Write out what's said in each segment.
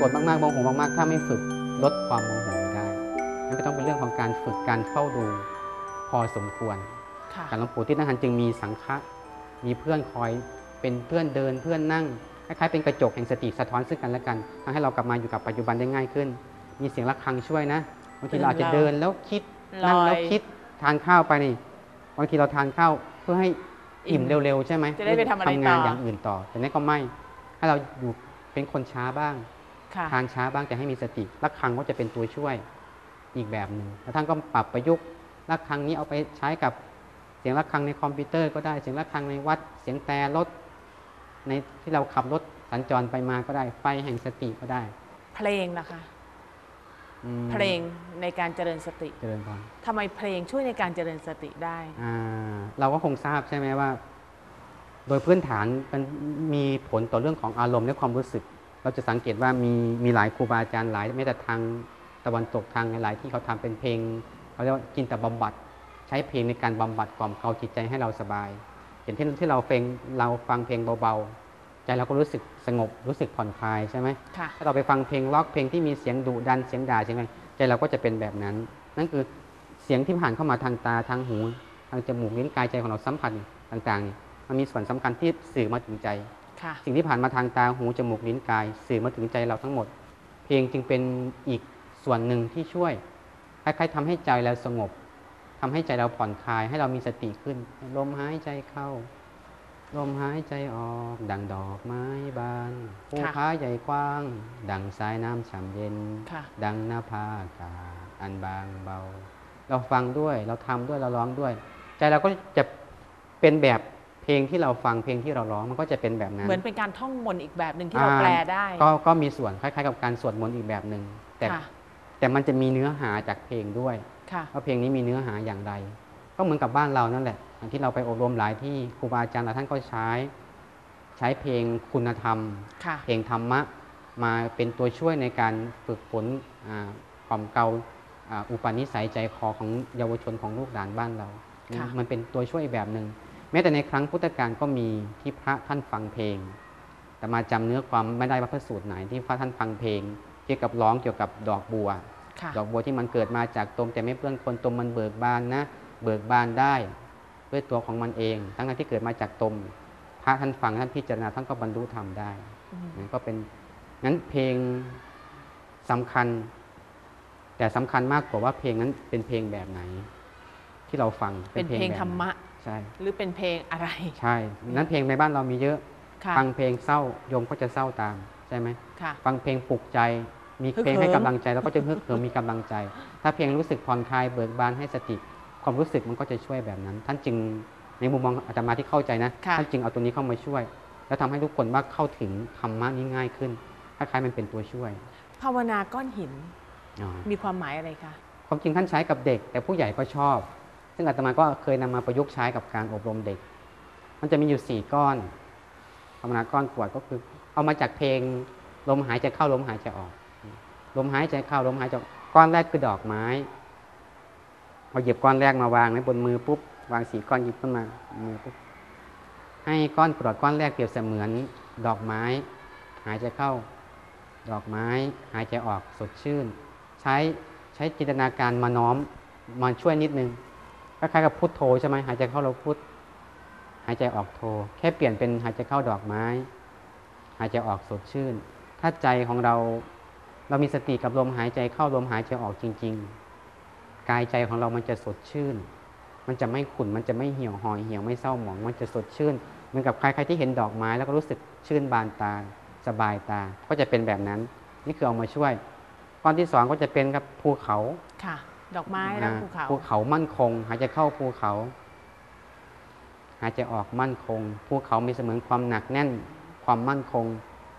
บางคนที่โกรธมากๆโมโหมากๆ ถ้าไม่ฝึกลดความโมโหได้นั่นก็ต้องเป็นเรื่องของการฝึกการเฝ้าดูพอสมควรค่ะการหลวงปู่ที่นั่นจึงมีสังฆะมีเพื่อนคอยเป็นเพื่อนเดินเพื่อนนั่งคล้ายๆเป็นกระจกแห่งสติสะท้อนซึ่งกันและกันทำให้เรากลับมาอยู่กับปัจจุบันได้ง่ายขึ้น มีเสียงะระฆังช่วยนะบางทีเราอาจจะเดินแล้วคิดลนั่งอแล้วยคิดทานข้าวไปนี่บางทีเราทานข้าวเพื่อให้อิ่มเร็วๆใช่ไหมจะได้ไปทำอะไรงานต่อออย่างอื่นต่อ แต่นี่ก็ไม่ให้เราอยู่เป็นคนช้าบ้างค่ะ ทานช้าบ้างแต่ให้มีสติระฆังก็จะเป็นตัวช่วยอีกแบบหนึ่งแล้วท่านก็ปรับประยุกต์ระฆังนี้เอาไปใช้กับเสียงระฆังในคอมพิวเตอร์ก็ได้ เสียงระฆังในวัด เสียงแต่รถ ในที่เราขับรถสัญจรไปมาก็ได้ ไฟแห่งสติก็ได้ เพลงล่ะคะอืมเพลงในการเจริญสติ เจริญพรทำไมเพลงช่วยในการเจริญสติได้อ่าเราก็คงทราบใช่ไหมว่า โดยพื้นฐานมันมีผลต่อเรื่องของอารมณ์และความรู้สึก เราจะสังเกตว่ามีมีหลายครูบาอาจารย์หลายไม่แต่ทางตะวันตกทางหลายที่เขาทำเป็นเพลงเขาเรียกว่าจินตบำบัด ใช้เพลงในการบำบัดกล่อมเกลาจิตใจให้เราสบาย อย่างที่ที่เราเพลงเราฟังเพลงเบาๆ ใจเราก็รู้สึกสงบรู้สึกผ่อนคลายใช่ไหมค่ะถ้าเราไปฟังเพลงล็อกเพลงที่มีเสียงดุดันเสียงด่าเสียงอะไรใจเราก็จะเป็นแบบนั้น นั่นคือเสียงที่ผ่านเข้ามาทางตาทางหู ทางจมูกลิ้นกายใจของเราสัมผัสต่างๆนี่มันมีส่วนสำคัญที่สื่อมาถึงใจค่ะ สิ่งที่ผ่านมาทางตาหูจมูกลิ้นกาย สื่อมาถึงใจเราทั้งหมด เพลงจึงเป็นอีกส่วนหนึ่งที่ช่วยคล้ายๆทำให้ใจเราสงบทำให้ใจเราผ่อนคลายให้เรามีสติขึ้น ลมหายใจเข้า ลมหายใจออก ดังดอกไม้บานภูค่ะผาใหญ่กว้าง ดังสายน้ำฉ่ำเย็นค่ะดังหน้าผาอากาศอันบางเบา เราฟังด้วยเราทำด้วยเราร้องด้วย ใจเราก็จะเป็นแบบเพ ลงที่เราฟังเพลงที่เราร้องมันก็จะเป็นแบบนั้น เหมือนเป็นการท่องมนต์อีกแบบหนึ่งที่เราอ่าแปลได้ ก็ก็มีส่วนคล้ายๆ กับการสวดมนต์อีกแบบหนึ่งแต่ค่ะแต่มันจะมีเนื้อหาจากเพลงด้วยค่ะว่าเพลงนี้มีเนื้อหาอย่างไร ก็เหมือนกับบ้านเรานั่นแหละอย่างที่เราไปอบรมหลายที่ครูบาอาจารย์หลายท่านก็ใช้ ใช้เพลงคุณธรรมค่ะเพลงธรรมะมาเป็นตัวช่วยในการฝึกฝนอ่าความเกลาอ่าอุปนิสัยใจคอของเยาวชนของลูกหลานบ้านเราค่ะมันเป็นตัวช่วยอีกแบบหนึ่ง แม้แต่ในครั้งพุทธกาลก็มีที่พระท่านฟังเพลง แต่มาจำเนื้อความไม่ได้ว่าพระสูตรไหนที่พระท่านฟังเพลง เกี่ยวกับร้องเกี่ยวกับดอกบัวค่ะดอกบัวที่มันเกิดมาจากตมแต่ไม่เปื้อนคนตมมันเบิกบานนะ เบิกบานได้ด้วยตัวของมันเอง ทั้งๆที่เกิดมาจากตม พระท่านฟังท่านพิจารณาท่านก็บรรลุธรรมได้อืมนั่นก็เป็นงั้นเพลงสำคัญ แต่สำคัญมากกว่าว่าเพลงนั้นเป็นเพลงแบบไหน ที่เราฟังเป็นเพลงแบบไหนธรรมะ ใช่หรือเป็นเพลงอะไร ใช่นั้นเพลงในบ้านเรามีเยอะ ค่ะฟังเพลงเศร้าโยมก็จะเศร้าตามใช่ไหมค่ะ ฟังเพลงปลุกใจ มีฮึกเพลงให้เหิม กำลังใจเราก็จะฮึกเหิมมีกำลังใจ ถ้าเพลงรู้สึกผ่อนคลายเบิกบานให้สติ ความรู้สึกมันก็จะช่วยแบบนั้น ท่านจึงในมุมมองอาตมาที่เข้าใจนะ ค่ะ ท่านจึงเอาตัวนี้เข้ามาช่วย แล้วทำให้ทุกคนว่าเข้าถึงธรรมะนี้ง่ายขึ้นคล้ายๆมันเป็นตัวช่วยภาวนาก้อนหินอ๋อมีความหมายอะไรคะ ความจริงท่านใช้กับเด็ก แต่ผู้ใหญ่ก็ชอบ ซึ่งอาตมาก็เคยนำมาประยุกต์ใช้กับการอบรมเด็ก มันจะมีอยู่สี่ก้อนภาวนาก้อนกวดก็คือ เอามาจากเพลงลมหายใจเข้าลมหายใจออก ลมหายใจเข้าลมหายใจออกก้อนแรกคือดอกไม้พอหยิบก้อนแรกมาวางไว้บนมือปุ๊บวางสีก้อนหยิบขึ้นมามือปุ๊บให้ก้อนกรวดก้อนแรกเปรียบเสมือนดอกไม้ หายใจเข้า ดอกไม้ หายใจออกสดชื่น ใช้ใช้จินตนาการมาน้อมมาช่วยนิดนึง คล้ายๆกับพุทโธใช่ไหมหายใจเข้าเราพุทหายใจออกโธแค่เปลี่ยนเป็นหายใจเข้าดอกไม้ หายใจออกสดชื่น ถ้าใจของเราเรามีสติกับลมหายใจเข้าลมหายใจออกจริง ๆ กายใจของเรามันจะสดชื่น มันจะไม่ขุ่นมันจะไม่เหี่ยวหอยเหี่ยวไม่เศร้าหมอง มันจะสดชื่นเหมือนกับใครๆที่เห็นดอกไม้ แล้วก็รู้สึกชื่นบานตา สบายตา ก็จะเป็นแบบนั้น นี่คือเอามาช่วยก้อนที่สองก็จะเป็นกับภูเขาค่ะ ดอกไม้แล้วอ่าภูเขาภูเขามั่นคง หายใจเข้าภูเขา หายใจออกมั่นคง ภูเขามีเสมือนความหนักแน่น ความมั่นคง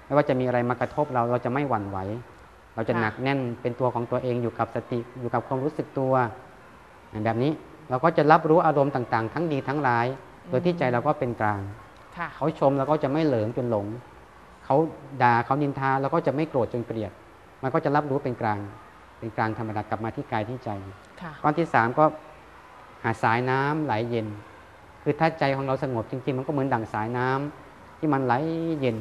ไม่ว่าจะมีอะไรมากระทบเราเราจะไม่หวั่นไหว เราจะหนักแน่นเป็นตัวของตัวเองอยู่กับสติอยู่กับความรู้สึกตัวแบบนี้เราก็จะรับรู้อารมณ์ต่าง ๆ ทั้งดีทั้งร้าย โดยที่ใจเราก็เป็นกลางค่ะเขาชมเราก็จะไม่เหลิงจนหลง เขาด่าเขานินทาเราก็จะไม่โกรธจนเกลียด มันก็จะรับรู้เป็นกลาง เป็นกลางธรรมดากลับมาที่กายที่ใจค่ะก้อนที่สามก็หาสายน้ำไหลเย็น คือถ้าใจของเราสงบจริง ๆ มันก็เหมือนดั่งสายน้ำที่มันไหลเย็น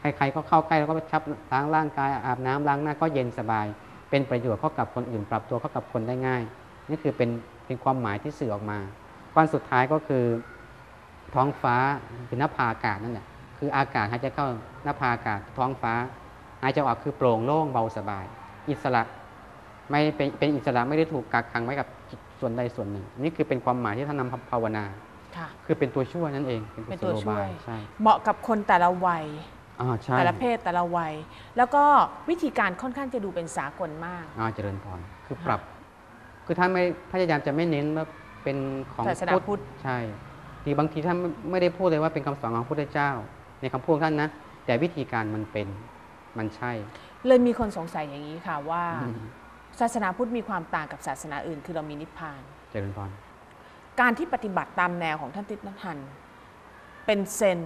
คใครๆก็เข้าใกล้แล้วก็ชับล้างร่างกายอาบน้ำล้างหน้าก็เย็นสบาย เป็นประโยชน์เข้ากับคนอื่น ปรับตัวเข้ากับคนได้ง่าย นี่คือเป็นเป็นความหมายที่สื่อออกมาก้อนสุดท้ายก็คือท้องฟ้าคือหน้าผาอากาศนั่นแหละคืออากาศหายใจเข้าหน้าผาอากาศท้องฟ้า หายใจออกคือโปร่งโล่งเบาสบาย อิสระ ไม่เป็นเป็นอิสระไม่ได้ถูกกักขังไว้กับส่วนใดส่วนหนึ่ง นี่คือเป็นความหมายที่ท่านนำภาวนาค่ะคือเป็นตัวช่วยนั่นเองเป็นตัวช่วยใช่เหมาะกับคนแต่ละวัยอ่าใช่แต่ละเพศแต่ละวัย แล้วก็วิธีการค่อนข้างจะดูเป็นสากลมากอ่าเจริญพรคือปรับ คือท่านไม่พระอาจารย์จะไม่เน้นว่าเป็นของศาสนาพุทธใช่ทีบางทีท่านไม่ไม่ได้พูดเลยว่าเป็นคำสอนของพระพุทธเจ้า ในคำพูดของท่านนะแต่วิธีการมันเป็นมันใช่ เลยมีคนสงสัยอย่างนี้ค่ะว่าอืม ศาสนาพุทธมีความต่างกับศาสนาอื่น คือเรามีนิพพาน เจริญพร การที่ปฏิบัติตามแนวของท่านติณทัน เป็นเซน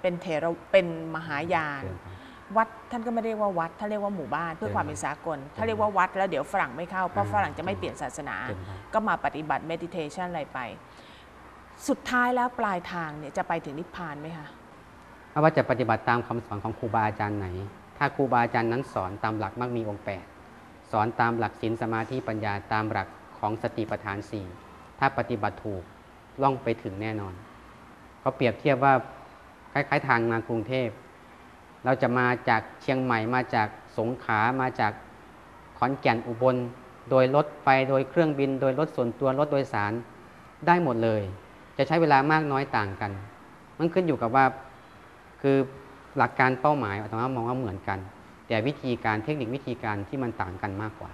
เป็นเถระเป็นมหายานเจริญพรวัดท่านก็ไม่เรียกว่าวัดท่านเรียกว่าหมู่บ้านเพื่อเจริญความเป็นสากล ถ้าเรียกว่าวัดแล้วเดี๋ยวฝรั่งไม่เข้าเพราะอ่าฝรั่งจะไม่เปลี่ยนศาสนาเจริญพรก็มาปฏิบัติ meditation อะไรไป สุดท้ายแล้วปลายทางเนี่ยจะไปถึงนิพพานไหมคะไม่ว่าจะปฏิบัติตามคำสอนของครูบาอาจารย์ไหน ถ้าครูบาอาจารย์นั้นสอนตามหลักมักมีองค์แปด สอนตามหลักศีลสมาธิปัญญาตามหลักของสติปัฏฐานสี่ถ้าปฏิบัติถูกล่องไปถึงแน่นอนเขาเปรียบเทียบว่าคล้ายๆ ทางมากรุงเทพ เราจะมาจากเชียงใหม่มาจากสงขลามาจากขอนแก่นอุบล โดยรถไฟโดยเครื่องบิน โดยรถส่วนตัวรถโดยสารได้หมดเลย จะใช้เวลามากน้อยต่างกัน มันขึ้นอยู่กับว่าคือหลักการเป้าหมายอาตมามองว่าเหมือนกัน แต่วิธีการเทคนิควิธีการที่มันต่างกันมากกว่า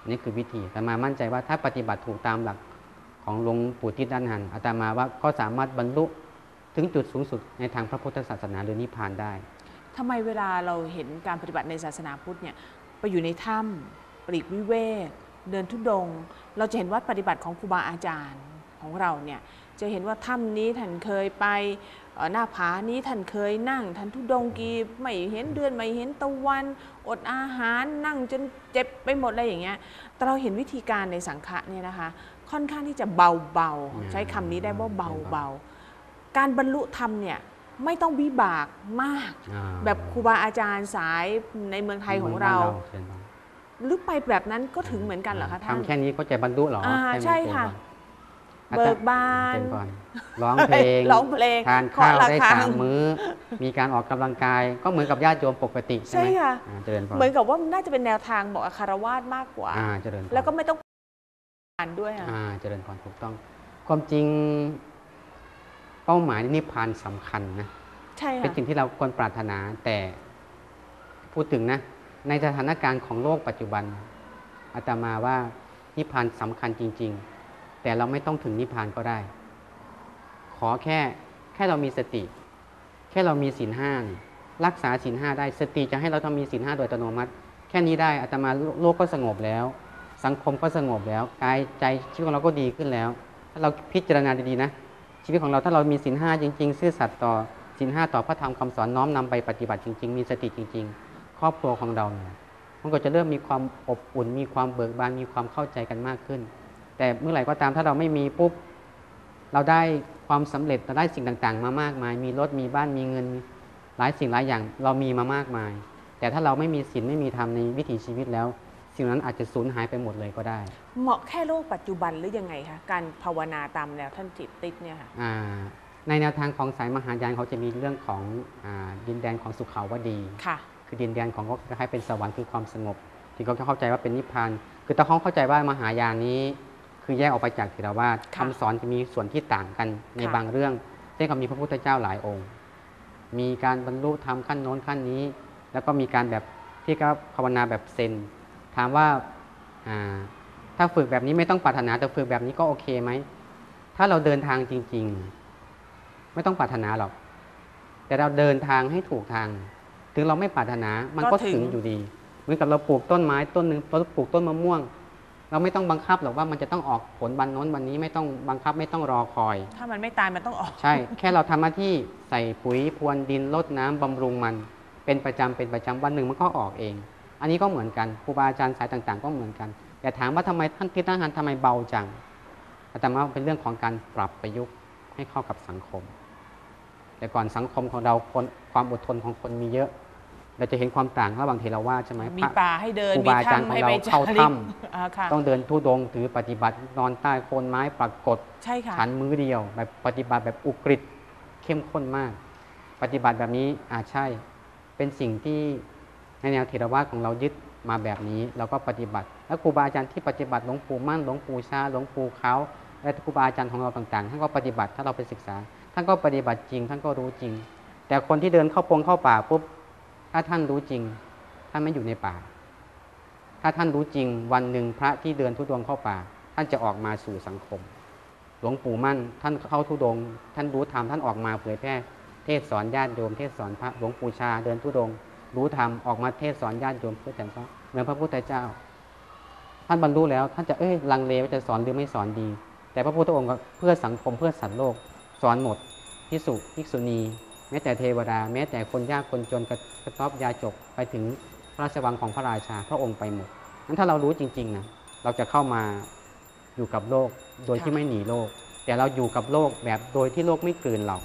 อันนี่คือวิธีแต่มามั่นใจว่าถ้าปฏิบัติถูกตามหลักของหลวงปู่ทิศด้านหันอาตมาว่าก็สามารถบรรลุถึงจุดสูงสุดในทางพระพุทธศาสนาหรือนิพพานได้ทำไมเวลาเราเห็นการปฏิบัติในศาสนาพุทธเนี่ยไปอยู่ในถ้ำปลีกวิเวก เดินทุดง เราจะเห็นวัดปฏิบัติของครูบาอาจารย์ของเราเนี่ย จะเห็นว่าถ้ำนี้ท่านเคยไปเอ่อหน้าผานี้ท่านเคยนั่งท่านทุดงค์กีไม่เห็นเดือนไม่เห็นตะวัน อดอาหารนั่งจนเจ็บไปหมดอะไรอย่างเงี้ยแต่เราเห็นวิธีการในสังฆะเนี่ยนะคะ ค่อนข้างที่จะเบาอืมๆใช้คำนี้ได้ว่าเบาๆการบรรลุธรรมเนี่ยไม่ต้องวิบากมากอ่าแบบครูบาอาจารย์สายในเมืองไทยของเราเชิญครับหรือไปแบบนั้นก็ถึงเหมือนกันเหรอคะท่านทำแค่นี้ก็จะบรรลุเหรออ่าไหมใช่ค่ะอา เบิตกบานเชิญก่อนร้องเพลงร้องเพลงทานข้าวเคาะระได้ฆังสามมื้อ มีการออกกำลังกายก็เหมือนกับญาติโยมปกติใช่ไหมใช่ค่ะอ่าเจริญพรเหมือนกับว่ามันน่าจะเป็นแนวทางบอกอาคารวาสมากกว่าอ่าเจริญพรแล้วก็ไม่ต้องอ่านด้วยค่ะอ่าเจริญพรถูกต้อง ความจริง เป้าหมายนิพพานสำคัญนะใช่เป็นค่ะสิ่งที่เราควรปรารถนาแต่ พูดถึงนะ ในสถานการณ์ของโลกปัจจุบันอาตมาว่านิพพานสำคัญจริง ๆ แต่เราไม่ต้องถึงนิพพานก็ได้ ขอแค่แค่เรามีสติ แค่เรามีศีลห้านี่รักษาศีลห้าได้ สติจะให้เราทำมีศีลห้าโดยอัตโนมัติ แค่นี้ได้อาตมาโลกก็สงบแล้ว สังคมก็สงบแล้วกายใจชีวิตของเราก็ดีขึ้นแล้ว ถ้าเราพิจารณาดีๆนะชีวิตของเราถ้าเรามีศีลห้าจริง ๆ ซื่อสัตย์ต่อศีลห้าต่อพระธรรมคำสอนน้อมนำไปปฏิบัติจริง ๆ มีสติจริง ๆ ครอบครัวของเราเนี่ยมันก็จะเริ่มมีความอบอุ่น มีความเบิกบาน มีความเข้าใจกันมากขึ้น แต่เมื่อไหร่ก็ตามถ้าเราไม่มีปุ๊บเราได้ความสำเร็จเราได้สิ่งต่างๆ มามากมาย มีรถมีบ้านมีเงิน หลายสิ่งหลายอย่างเรามีมามากมาย แต่ถ้าเราไม่มีศีลไม่มีธรรมในวิถีชีวิตแล้ว สิ่งนั้นอาจจะสูญหายไปหมดเลยก็ได้ เหมาะแค่โลกปัจจุบันหรือยังไงคะการภาวนาตามแนวท่านจิตติดเนี่ยค่ะอ่าในแนวทางของสายมหายานเขาจะมีเรื่องของอาดินแดนของสุขาวดีค่ะ คือดินแดนของก็คล้ายๆเป็นสวรรค์คือความสงบที่เขาเข้าใจว่าเป็นนิพพานคือถ้าเขาเข้าใจว่ามหายานนี้ คือแยกออกไปจากเถรวาทค่ะคำสอนจะมีส่วนที่ต่างกันในค่ะบางเรื่องเช่นกับมีพระพุทธเจ้าหลายองค์ มีการบรรลุธรรมขั้นโน้นขั้นนี้ แล้วก็มีการแบบที่เขาภาวนาแบบเซนถามว่าอ่าถ้าฝึกแบบนี้ไม่ต้องปรารถนาแต่ฝึกแบบนี้ก็โอเคไหมถ้าเราเดินทางจริง ๆ ไม่ต้องปรารถนาหรอก แต่เราเดินทางให้ถูกทาง ถึงเราไม่ปรารถนามันก็ก็ถึงถึงอยู่ดี เหมือนกับเราปลูกต้นไม้ต้นหนึ่งเราปลูกต้นมะม่วง เราไม่ต้องบังคับหรอกว่ามันจะต้องออกผลวันโน้นวันนี้ไม่ต้องบังคับไม่ต้องรอคอย ถ้ามันไม่ตายมันต้องออก ใช่ แค่เราทำหน้าที่ใส่ปุ๋ยพรวนดินรดน้ำบำรุงมัน เป็นประจำเป็นประจำวันหนึ่งมันก็ออกเอง อันนี้ก็เหมือนกันครูบาอาจารย์สายต่างๆ ก็เหมือนกัน แต่ถามว่าทำไมท่านทิศทหารทำไมเบาจังอาตมาว่าเป็นเรื่องของการปรับประยุกต์ให้เข้ากับสังคม แต่ก่อนสังคมของเราคนความอดทนของคนมีเยอะ เราจะเห็นความต่างระหว่างเทรวาสใช่ไหมมีพระป่าให้เดินครูมีบาอาจารย์ถ้ำให้ไปของเราเข้าจาริกถ้ำอ่าค่ะต้องเดินทุดงค์ถือปฏิบัตินอนใต้โคนไม้ปรากฏ ใช่ค่ะ ฉันมื้อเดียวแบบปฏิบัติแบบอุกฤษเข้มข้นมาก ปฏิบัติแบบนี้อาจใช่ เป็นสิ่งที่ในแนวเทรวาสของเรายึดมาแบบนี้เราก็ปฏิบัติ แล้วครูบาอาจารย์ที่ปฏิบัติหลวงปู่มั่นหลวงปู่ชาหลวงปู่เขาและครูบาอาจารย์ของเราต่างๆท่านก็ปฏิบัติถ้าเราไปศึกษาท่านก็ปฏิบัติจริงท่านก็รู้จริง แต่คนที่เดินเข้าปงเข้าป่าปุ๊บ ถ้าท่านรู้จริง ท่านไม่อยู่ในป่า ถ้าท่านรู้จริง วันหนึ่งพระที่เดินทุดงเข้าป่า ท่านจะออกมาสู่สังคม หลวงปู่มั่น ท่านเข้าทุดง ท่านรู้ธรรมท่านออกมาเผยแพร่เทศสอนญาติโยมเทศสอนพระหลวงปู่ชาเดินทุดง รู้ธรรมออกมาเทศสอนญาติโยมเพื่อแต่พระเหมือนพระพุทธเจ้า ท่านบรรลุแล้ว ท่านจะเอ้ยลังเลว่าจะสอนหรือไม่สอนดี แต่พระพุทธองค์ก็เพื่อสังคมเพื่อสัตว์โลก สอนหมดพิสุภิกษุณี แม้แต่เทวดา แม้แต่คนยากคนจนกระกระต๊อบยาจกไปถึงพระราชวังของพระราชาพระองค์ไปหมดนั้นถ้าเรารู้จริงๆนะเราจะเข้ามาอยู่กับโลกโดยที่ไม่หนีโลก แต่เราอยู่กับโลกแบบโดยที่โลกไม่กลืนเรา